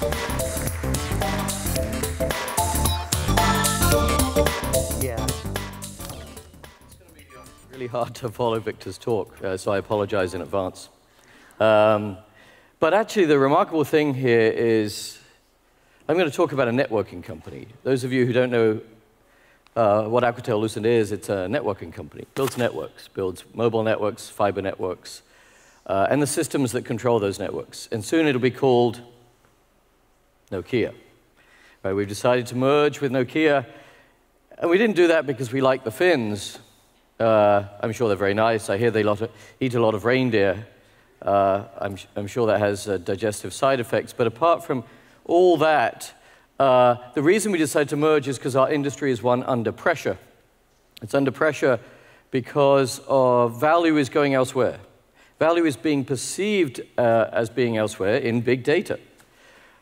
Yeah. Be really hard to follow Victor's talk, uh, so I apologize in advance. Um, but actually, the remarkable thing here is I'm going to talk about a networking company. Those of you who don't know uh, what Alcatel-Lucent is, it's a networking company. Builds networks, builds mobile networks, fiber networks, uh, and the systems that control those networks. And soon it'll be called Nokia. Right, we've decided to merge with Nokia, and we didn't do that because we like the Finns. Uh, I'm sure they're very nice. I hear they lot of, eat a lot of reindeer. Uh, I'm, I'm, sure that has uh, digestive side effects. But apart from all that, uh, the reason we decided to merge is because our industry is one under pressure. It's under pressure because of value is going elsewhere. Value is being perceived uh, as being elsewhere in big data,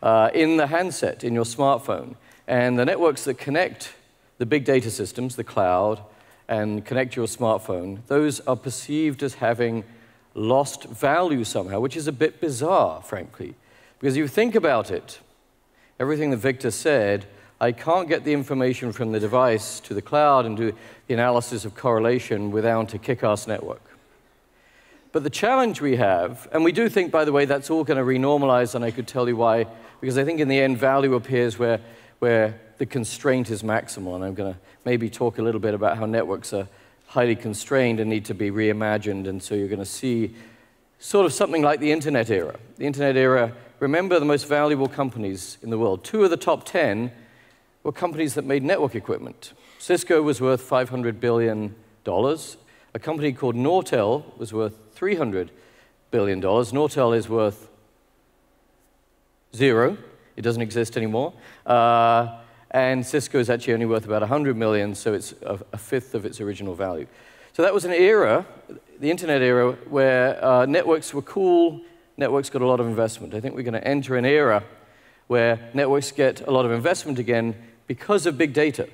uh, in the handset, in your smartphone. And the networks that connect the big data systems, the cloud, and connect your smartphone, those are perceived as having lost value somehow, which is a bit bizarre, frankly. Because you think about it, everything that Victor said, I can't get the information from the device to the cloud and do the analysis of correlation without a kick-ass network. But the challenge we have, and we do think, by the way, that's all going to renormalize, and I could tell you why, because I think in the end, value appears where, where the constraint is maximal. And I'm going to maybe talk a little bit about how networks are highly constrained and need to be reimagined. And so you're going to see sort of something like the internet era. The internet era, remember the most valuable companies in the world. Two of the top 10 were companies that made network equipment. Cisco was worth $500 billion. A company called Nortel was worth $300 billion. Nortel is worth zero. It doesn't exist anymore. Uh, and Cisco is actually only worth about 100 million, so it's a, a, fifth of its original value. So that was an era, the internet era, where uh, networks were cool, networks got a lot of investment. I think we're going to enter an era where networks get a lot of investment again because of big data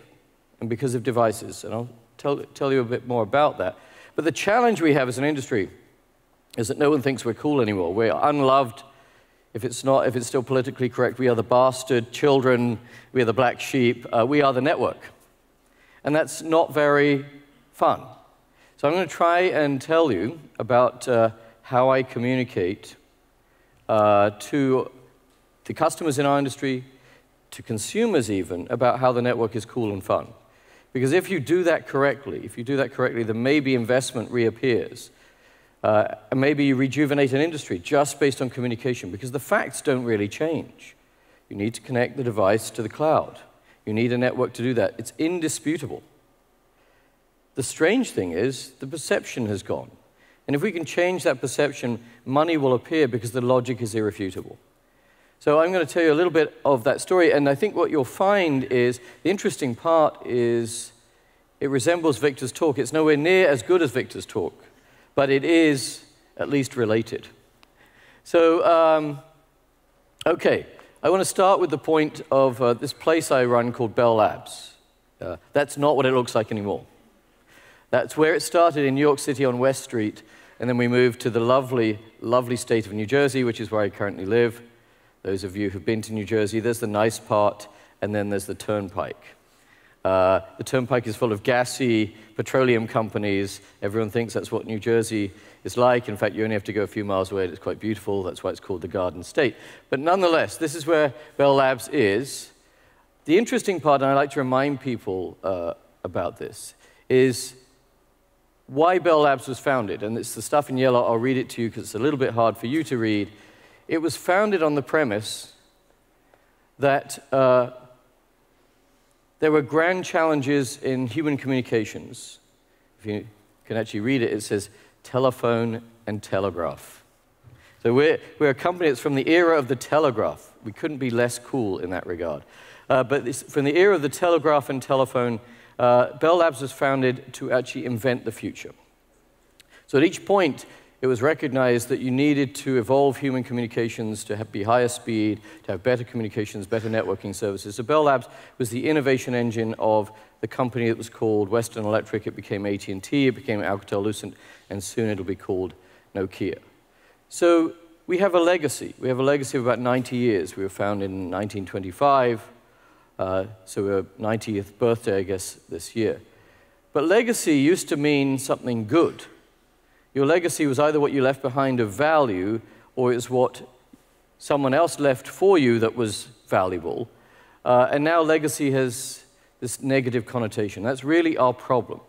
and because of devices. And I'll tell, tell you a bit more about that. But the challenge we have as an industry is that no one thinks we're cool anymore. We're unloved. If it's not, if it's still politically correct, we are the bastard children, we are the black sheep, uh, we are the network. And that's not very fun. So I'm going to try and tell you about uh, how I communicate uh, to the customers in our industry, to consumers even, about how the network is cool and fun. Because if you do that correctly, if you do that correctly, then maybe investment reappears. Uh, and maybe you rejuvenate an industry just based on communication because the facts don't really change. You need to connect the device to the cloud. You need a network to do that. It's indisputable. The strange thing is the perception has gone. And if we can change that perception, money will appear because the logic is irrefutable. So I'm going to tell you a little bit of that story. And I think what you'll find is the interesting part is it resembles Victor's talk. It's nowhere near as good as Victor's talk but it is at least related. So, um, okay, I want to start with the point of uh, this place I run called Bell Labs. Uh, that's not what it looks like anymore. That's where it started in New York City on West Street, and then we moved to the lovely, lovely state of New Jersey, which is where I currently live. Those of you who've been to New Jersey, there's the nice part, and then there's the turnpike. Uh, the turnpike is full of gassy petroleum companies. Everyone thinks that's what New Jersey is like. In fact, you only have to go a few miles away. It's quite beautiful. That's why it's called the Garden State. But nonetheless, this is where Bell Labs is. The interesting part, and I like to remind people uh, about this, is why Bell Labs was founded. And it's the stuff in yellow. I'll read it to you because it's a little bit hard for you to read. It was founded on the premise that uh, there were grand challenges in human communications. If you can actually read it, it says telephone and telegraph. So we're, we're a company that's from the era of the telegraph. We couldn't be less cool in that regard. Uh, but this, from the era of the telegraph and telephone, uh, Bell Labs was founded to actually invent the future. So at each point, it was recognized that you needed to evolve human communications to have, be higher speed, to have better communications, better networking services. So Bell Labs was the innovation engine of the company that was called Western Electric. It became AT&T, it became Alcatel-Lucent, and soon it'll be called Nokia. So we have a legacy. We have a legacy of about 90 years. We were founded in 1925, uh, so we're 90th birthday, I guess, this year. But legacy used to mean something good. Your legacy was either what you left behind of value, or it was what someone else left for you that was valuable. Uh, and now legacy has this negative connotation. That's really our problem.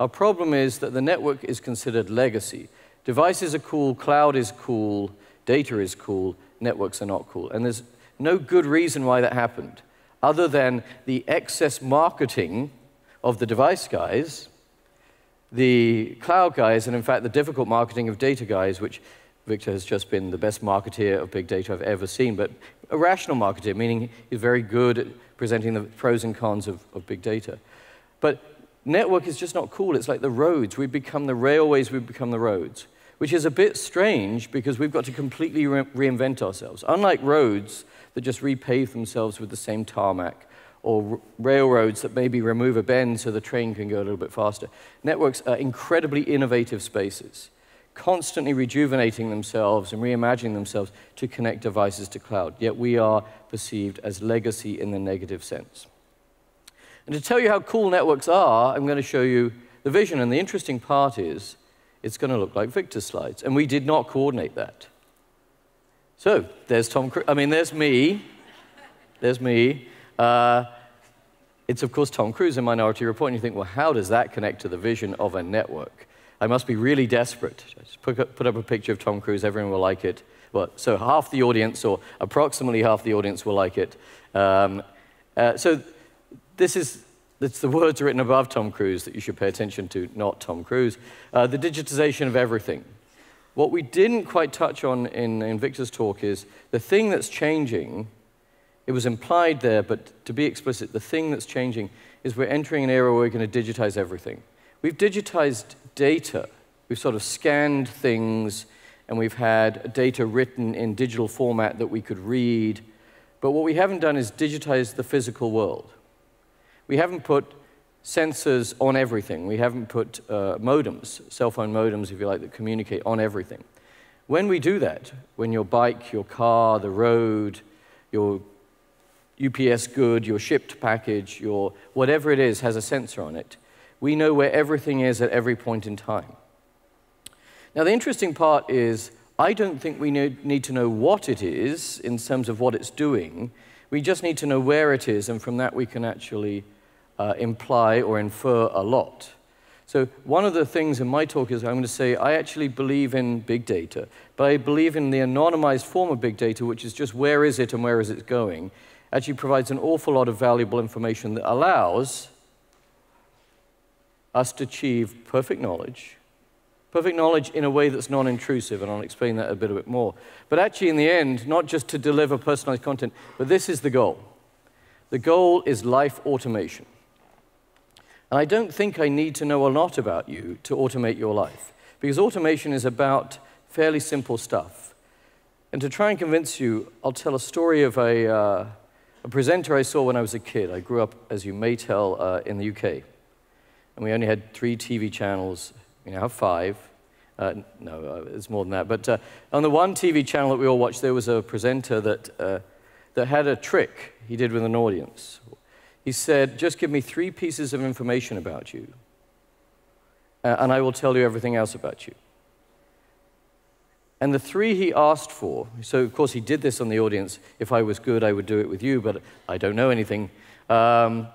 Our problem is that the network is considered legacy. Devices are cool, cloud is cool, data is cool, networks are not cool. And there's no good reason why that happened, other than the excess marketing of the device guys, the cloud guys, and in fact the difficult marketing of data guys, which Victor has just been the best marketeer of big data I've ever seen, but a rational marketeer, meaning he's very good at presenting the pros and cons of, of big data. But network is just not cool. It's like the roads. We've become the railways, we've become the roads, which is a bit strange because we've got to completely re reinvent ourselves. Unlike roads that just repave themselves with the same tarmac, or railroads that maybe remove a bend so the train can go a little bit faster. Networks are incredibly innovative spaces constantly rejuvenating themselves and reimagining themselves to connect devices to cloud. Yet we are perceived as legacy in the negative sense. And to tell you how cool networks are, I'm going to show you the vision. And the interesting part is it's going to look like Victor's slides. And we did not coordinate that. So there's Tom I mean, there's me. There's me. Uh, it's, of course, Tom Cruise in Minority Report. And you think, well, how does that connect to the vision of a network? I must be really desperate. Just put up, put up a picture of Tom Cruise, everyone will like it. Well, so half the audience, or approximately half the audience, will like it. Um, uh, so this is it's the words written above Tom Cruise that you should pay attention to, not Tom Cruise. Uh, the digitization of everything. What we didn't quite touch on in, in Victor's talk is the thing that's changing, it was implied there, but to be explicit, the thing that's changing is we're entering an era where we're going to digitize everything. We've digitized data. We've sort of scanned things and we've had data written in digital format that we could read. But what we haven't done is digitize the physical world. We haven't put sensors on everything. We haven't put uh, modems, cell phone modems, if you like, that communicate on everything. When we do that, when your bike, your car, the road, your UPS good, your shipped package, your whatever it is has a sensor on it, we know where everything is at every point in time. Now, the interesting part is, I don't think we need to know what it is in terms of what it's doing. We just need to know where it is, and from that we can actually uh, imply or infer a lot. So, one of the things in my talk is I'm going to say I actually believe in big data, but I believe in the anonymized form of big data, which is just where is it and where is it going, actually provides an awful lot of valuable information that allows us to achieve perfect knowledge. Perfect knowledge in a way that's non intrusive, and I'll explain that a bit, a bit more. But actually, in the end, not just to deliver personalized content, but this is the goal. The goal is life automation. And I don't think I need to know a lot about you to automate your life, because automation is about fairly simple stuff. And to try and convince you, I'll tell a story of a, uh, a presenter I saw when I was a kid. I grew up, as you may tell, uh, in the UK and we only had three TV channels. We now have five. Uh, no, uh, it's more than that. But uh, on the one TV channel that we all watched, there was a presenter that, uh, that had a trick he did with an audience. He said, Just give me three pieces of information about you, uh, and I will tell you everything else about you. And the three he asked for, so of course he did this on the audience. If I was good, I would do it with you, but I don't know anything. Um,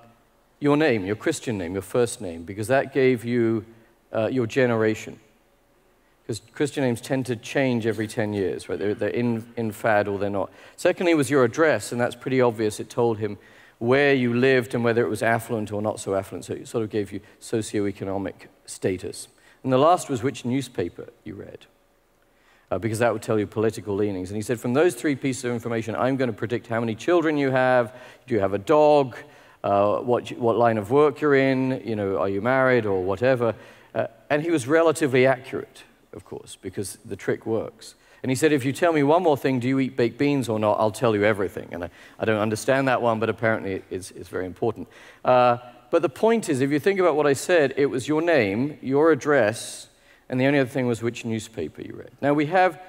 your name, your Christian name, your first name, because that gave you uh, your generation. Because Christian names tend to change every 10 years, right? They're, they're in, in fad or they're not. Secondly, was your address, and that's pretty obvious. It told him where you lived and whether it was affluent or not so affluent. So it sort of gave you socioeconomic status. And the last was which newspaper you read. Uh, because that would tell you political leanings. And he said, from those three pieces of information, I'm going to predict how many children you have. Do you have a dog? uh, what, what line of work you're in, you know, are you married or whatever. Uh, and he was relatively accurate, of course, because the trick works. And he said, if you tell me one more thing, do you eat baked beans or not, I'll tell you everything. And I, I don't understand that one, but apparently it's, it's very important. Uh, but the point is, if you think about what I said, it was your name, your address, and the only other thing was which newspaper you read. Now we have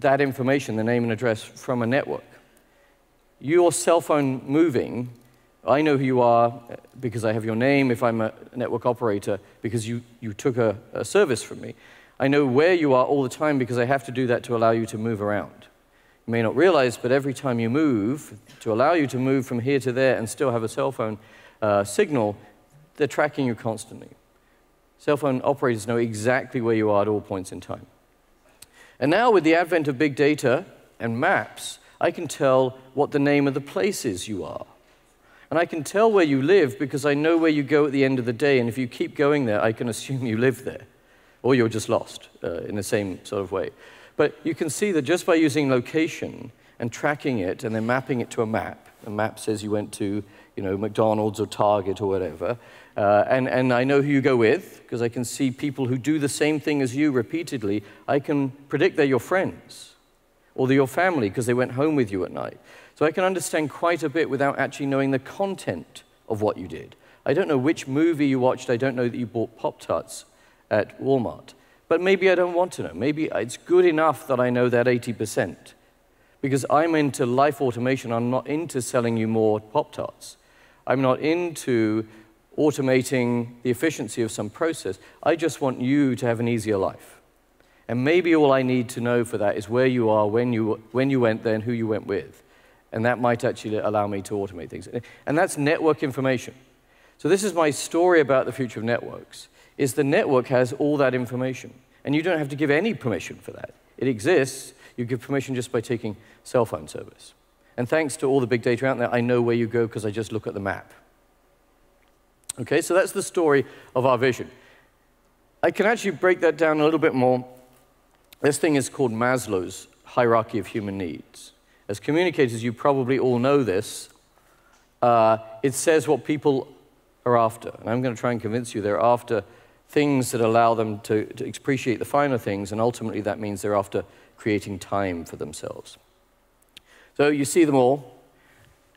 that information, the name and address, from a network. Your cell phone moving, I know who you are because I have your name if I'm a network operator, because you, you took a, a service from me. I know where you are all the time because I have to do that to allow you to move around. You may not realize, but every time you move, to allow you to move from here to there and still have a cell phone uh, signal, they're tracking you constantly. Cell phone operators know exactly where you are at all points in time. And now, with the advent of big data and maps, I can tell what the name of the place is you are. And I can tell where you live because I know where you go at the end of the day. And if you keep going there, I can assume you live there. Or you're just lost uh, in the same sort of way. But you can see that just by using location and tracking it and then mapping it to a map, a map says you went to you know, McDonald's or Target or whatever, uh, and, and I know who you go with because I can see people who do the same thing as you repeatedly. I can predict they're your friends or they're your family because they went home with you at night. So I can understand quite a bit without actually knowing the content of what you did. I don't know which movie you watched. I don't know that you bought Pop Tarts at Walmart. But maybe I don't want to know. Maybe it's good enough that I know that 80%. Because I'm into life automation. I'm not into selling you more Pop Tarts. I'm not into automating the efficiency of some process. I just want you to have an easier life. And maybe all I need to know for that is where you are, when you, when you went there, and who you went with. And that might actually allow me to automate things. And that's network information. So this is my story about the future of networks, is the network has all that information. And you don't have to give any permission for that. It exists. You give permission just by taking cell phone service. And thanks to all the big data out there, I know where you go because I just look at the map. Okay, so that's the story of our vision. I can actually break that down a little bit more. This thing is called Maslow's hierarchy of human needs. As communicators, you probably all know this. Uh, it says what people are after. And I'm going to try and convince you they're after things that allow them to, to appreciate the finer things, and ultimately that means they're after creating time for themselves. So you see them all.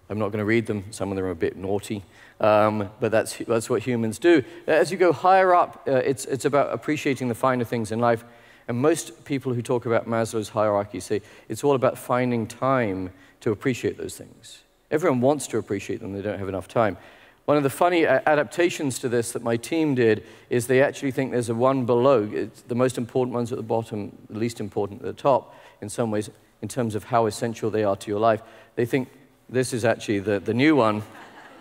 I'm not going to read them. Some of them are a bit naughty. Um, but that's, that's what humans do. As you go higher up, uh, it's, it's about appreciating the finer things in life. And most people who talk about Maslow's hierarchy say it's all about finding time to appreciate those things. Everyone wants to appreciate them, they don't have enough time. One of the funny adaptations to this that my team did is they actually think there's a one below. It's the most important ones at the bottom, the least important at the top, in some ways, in terms of how essential they are to your life. They think this is actually the, the new one.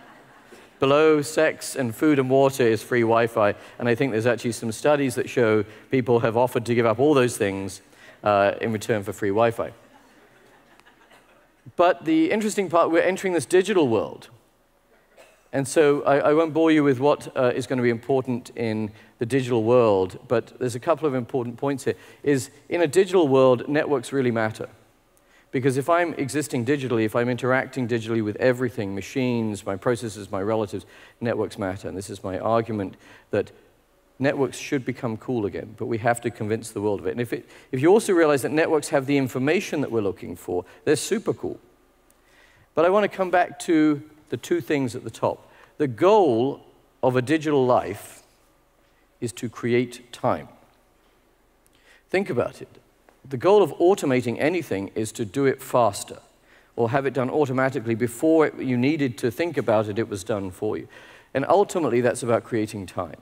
Below sex and food and water is free Wi Fi. And I think there's actually some studies that show people have offered to give up all those things uh, in return for free Wi Fi. But the interesting part, we're entering this digital world. And so I, I won't bore you with what uh, is going to be important in the digital world, but there's a couple of important points here. Is in a digital world, networks really matter. Because if I'm existing digitally, if I'm interacting digitally with everything, machines, my processes, my relatives, networks matter. And this is my argument that networks should become cool again, but we have to convince the world of it. And if, it, if you also realize that networks have the information that we're looking for, they're super cool. But I want to come back to the two things at the top. The goal of a digital life is to create time. Think about it. The goal of automating anything is to do it faster or have it done automatically before it, you needed to think about it, it was done for you. And ultimately, that's about creating time.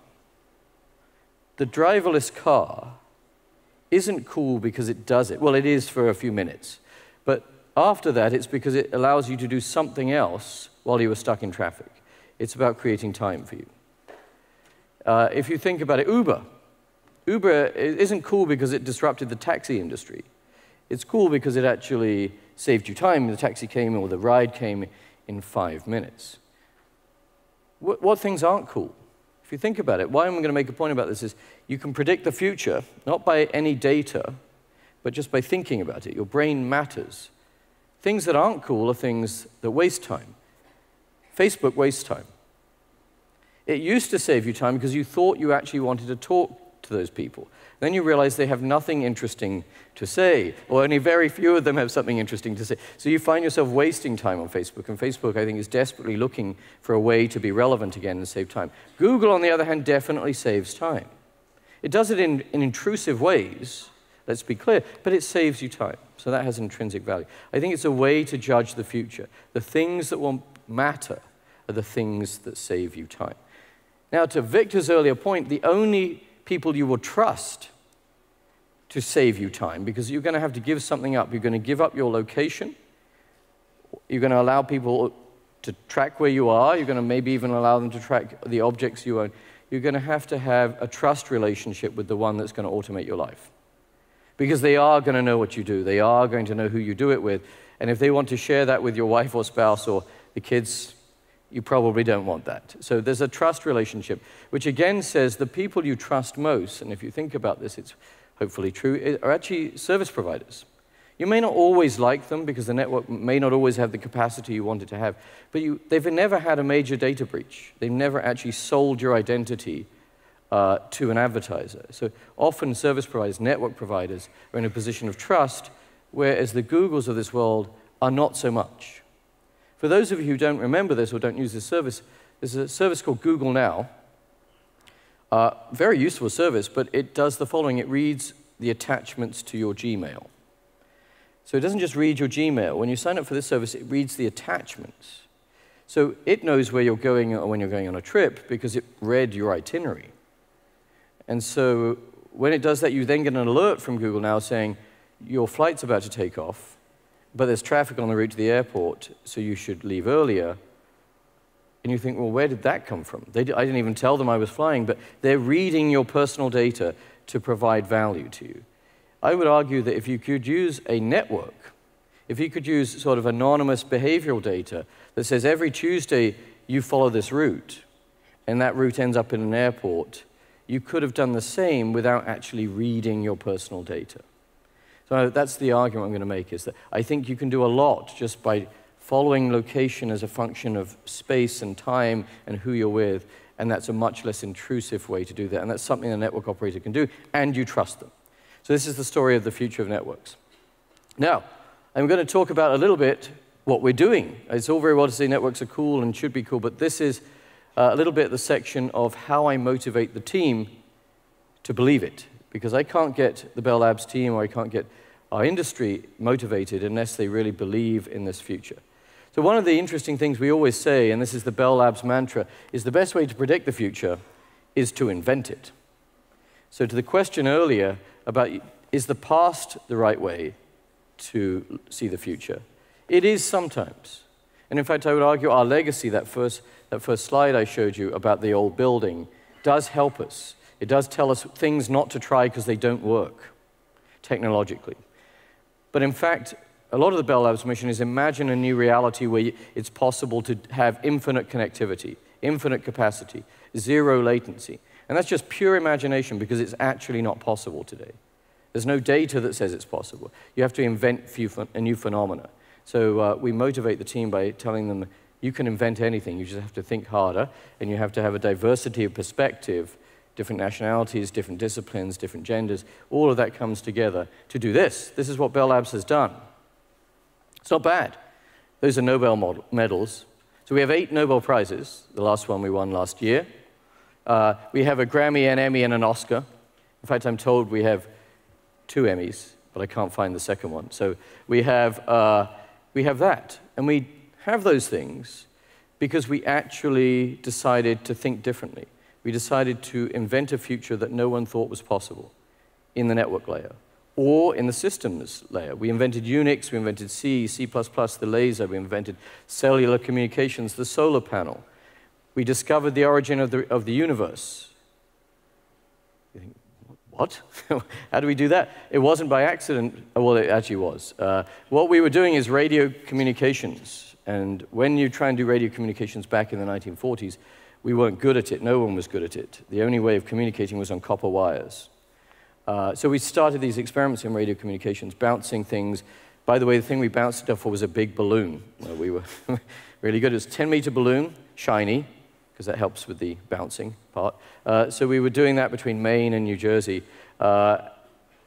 The driverless car isn't cool because it does it. Well, it is for a few minutes. But after that, it's because it allows you to do something else while you were stuck in traffic. It's about creating time for you. Uh, if you think about it, Uber Uber isn't cool because it disrupted the taxi industry. It's cool because it actually saved you time. The taxi came or the ride came in five minutes. What, what things aren't cool? If you think about it, why I'm going to make a point about this is you can predict the future, not by any data, but just by thinking about it. Your brain matters. Things that aren't cool are things that waste time. Facebook wastes time. It used to save you time because you thought you actually wanted to talk to those people. Then you realize they have nothing interesting to say, or only very few of them have something interesting to say. So you find yourself wasting time on Facebook, and Facebook, I think, is desperately looking for a way to be relevant again and save time. Google, on the other hand, definitely saves time. It does it in, in intrusive ways, let's be clear, but it saves you time. So that has intrinsic value. I think it's a way to judge the future. The things that will matter are the things that save you time. Now, to Victor's earlier point, the only people you will trust to save you time, because you're going to have to give something up. You're going to give up your location. You're going to allow people to track where you are. You're going to maybe even allow them to track the objects you own. You're going to have to have a trust relationship with the one that's going to automate your life. Because they are going to know what you do, they are going to know who you do it with. And if they want to share that with your wife or spouse or the kids, you probably don't want that. So there's a trust relationship, which again says the people you trust most, and if you think about this, it's hopefully true, are actually service providers. You may not always like them because the network may not always have the capacity you want it to have, but you, they've never had a major data breach. They've never actually sold your identity uh, to an advertiser. So often service providers, network providers, are in a position of trust, whereas the Googles of this world are not so much. For those of you who don't remember this or don't use this service, there's a service called Google Now. Uh, very useful service, but it does the following. It reads the attachments to your Gmail. So it doesn't just read your Gmail. When you sign up for this service, it reads the attachments. So it knows where you're going or when you're going on a trip because it read your itinerary. And so when it does that, you then get an alert from Google Now saying, your flight's about to take off, but there's traffic on the route to the airport, so you should leave earlier. And you think, well, where did that come from? I didn't even tell them I was flying, but they're reading your personal data to provide value to you. I would argue that if you could use a network, if you could use sort of anonymous behavioral data that says every Tuesday you follow this route, and that route ends up in an airport, you could have done the same without actually reading your personal data. So that's the argument I'm going to make, is that I think you can do a lot just by following location as a function of space and time and who you're with, and that's a much less intrusive way to do that, and that's something a network operator can do, and you trust them. So this is the story of the future of networks. Now, I'm going to talk about a little bit what we're doing. It's all very well to say networks are cool and should be cool, but this is uh, a little bit the section of how I motivate the team to believe it. Because I can't get the Bell Labs team or I can't get our industry motivated unless they really believe in this future. So one of the interesting things we always say, and this is the Bell Labs mantra, is the best way to predict the future is to invent it. So to the question earlier, about is the past the right way to see the future? It is sometimes. And in fact, I would argue our legacy, that first, that first slide I showed you about the old building, does help us. It does tell us things not to try because they don't work technologically. But in fact, a lot of the Bell Labs mission is imagine a new reality where it's possible to have infinite connectivity, infinite capacity, zero latency. And that's just pure imagination because it's actually not possible today. There's no data that says it's possible. You have to invent a new phenomena. So uh, we motivate the team by telling them you can invent anything. You just have to think harder, and you have to have a diversity of perspective, different nationalities, different disciplines, different genders. All of that comes together to do this. This is what Bell Labs has done. It's not bad. Those are Nobel medals. So we have eight Nobel Prizes. The last one we won last year. Uh, we have a Grammy, an Emmy, and an Oscar. In fact, I'm told we have two Emmys, but I can't find the second one. So we have, uh, we have that. And we have those things because we actually decided to think differently. We decided to invent a future that no one thought was possible in the network layer or in the systems layer. We invented Unix, we invented C, C++, the laser, we invented cellular communications, the solar panel we discovered the origin of the, of the universe. You think, what? How do we do that? It wasn't by accident. Well, it actually was. Uh, what we were doing is radio communications. And when you try and do radio communications back in the 1940s, we weren't good at it. No one was good at it. The only way of communicating was on copper wires. Uh, so we started these experiments in radio communications, bouncing things. By the way, the thing we bounced stuff for was a big balloon. Well, we were really good. It was a 10 meter balloon, shiny, because that helps with the bouncing part. Uh, so we were doing that between Maine and New Jersey. Uh,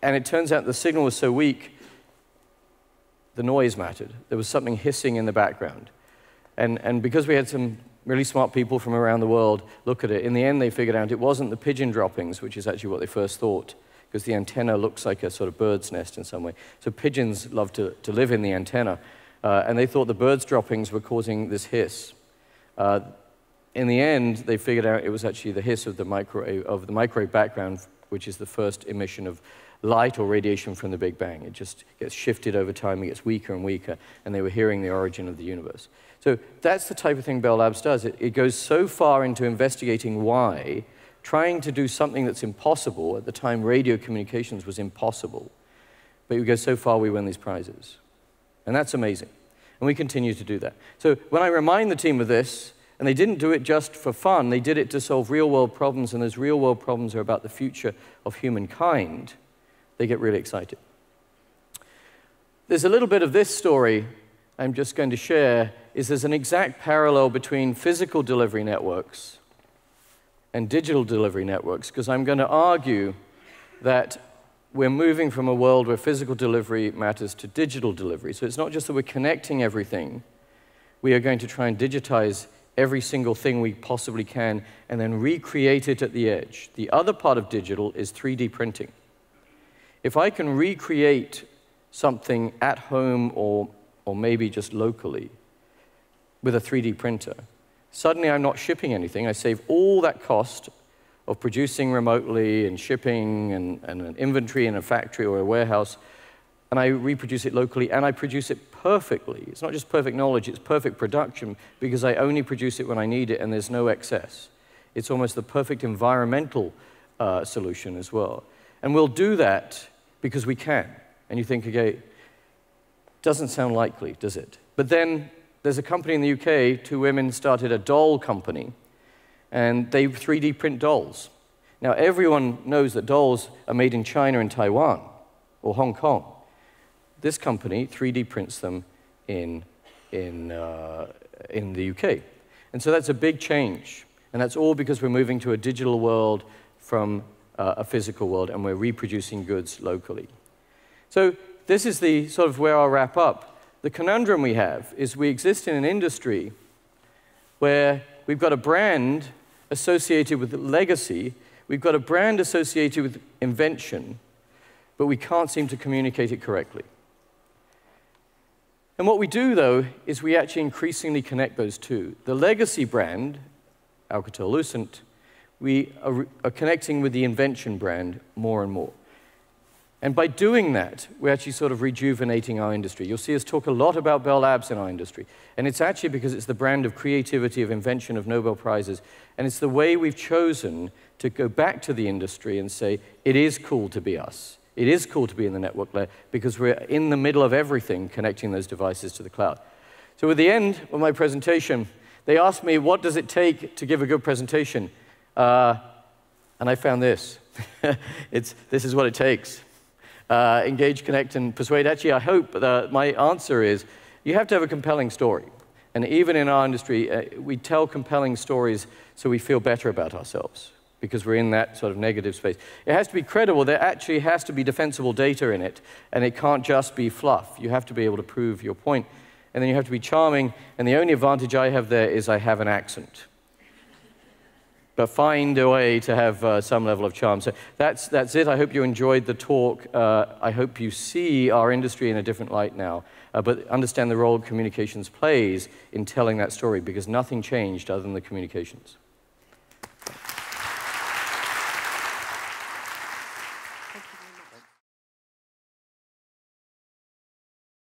and it turns out the signal was so weak, the noise mattered. There was something hissing in the background. And, and because we had some really smart people from around the world look at it, in the end they figured out it wasn't the pigeon droppings, which is actually what they first thought. because the antenna looks like a sort of bird's nest in some way. So pigeons love to, to live in the antenna. Uh, and they thought the birds' droppings were causing this hiss. Uh, in the end, they figured out it was actually the hiss of the microwave, of the microwave background, which is the first emission of light or radiation from the Big Bang. It just gets shifted over time, it gets weaker and weaker, and they were hearing the origin of the universe. So that's the type of thing Bell Labs does. It, it goes so far into investigating why, trying to do something that's impossible. At the time, radio communications was impossible. But we go so far, we win these prizes. And that's amazing. And we continue to do that. So when I remind the team of this, and they didn't do it just for fun, they did it to solve real world problems, and those real world problems are about the future of humankind they get really excited. There's a little bit of this story I'm just going to share is there's an exact parallel between physical delivery networks and digital delivery networks because I'm going to argue that we're moving from a world where physical delivery matters to digital delivery. So it's not just that we're connecting everything, we are going to try and digitize every single thing we possibly can and then recreate it at the edge. The other part of digital is 3D printing. If I can recreate something at home or, or maybe just locally with a 3D printer, suddenly I'm not shipping anything. I save all that cost of producing remotely and shipping and, and an inventory in a factory or a warehouse, and I reproduce it locally and I produce it perfectly. It's not just perfect knowledge, it's perfect production because I only produce it when I need it and there's no excess. It's almost the perfect environmental uh, solution as well. And we'll do that because we can. And you think, okay, doesn't sound likely, does it? But then there's a company in the UK, two women started a doll company, and they 3D print dolls. Now, everyone knows that dolls are made in China and Taiwan or Hong Kong. This company 3D prints them in, in, uh, in the UK. And so that's a big change. And that's all because we're moving to a digital world from uh, a physical world and we're reproducing goods locally. So this is the sort of where I'll wrap up. The conundrum we have is we exist in an industry where we've got a brand associated with legacy, we've got a brand associated with invention, but we can't seem to communicate it correctly. And what we do, though, is we actually increasingly connect those two. The legacy brand, Alcatel Lucent, we are, are connecting with the invention brand more and more. And by doing that, we're actually sort of rejuvenating our industry. You'll see us talk a lot about Bell Labs in our industry. And it's actually because it's the brand of creativity, of invention, of Nobel Prizes. And it's the way we've chosen to go back to the industry and say, it is cool to be us. It is cool to be in the network layer because we're in the middle of everything connecting those devices to the cloud. So at the end of my presentation, they asked me, what does it take to give a good presentation? Uh, and I found this. it's, this is what it takes. Uh, engage, connect, and persuade. Actually, I hope that my answer is you have to have a compelling story. And even in our industry, uh, we tell compelling stories so we feel better about ourselves because we're in that sort of negative space. It has to be credible. There actually has to be defensible data in it, and it can't just be fluff. You have to be able to prove your point. And then you have to be charming, and the only advantage I have there is I have an accent but find a way to have uh, some level of charm. So that's, that's it. I hope you enjoyed the talk. Uh, I hope you see our industry in a different light now, uh, but understand the role communications plays in telling that story because nothing changed other than the communications.